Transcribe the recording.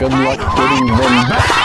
Good luck getting them back.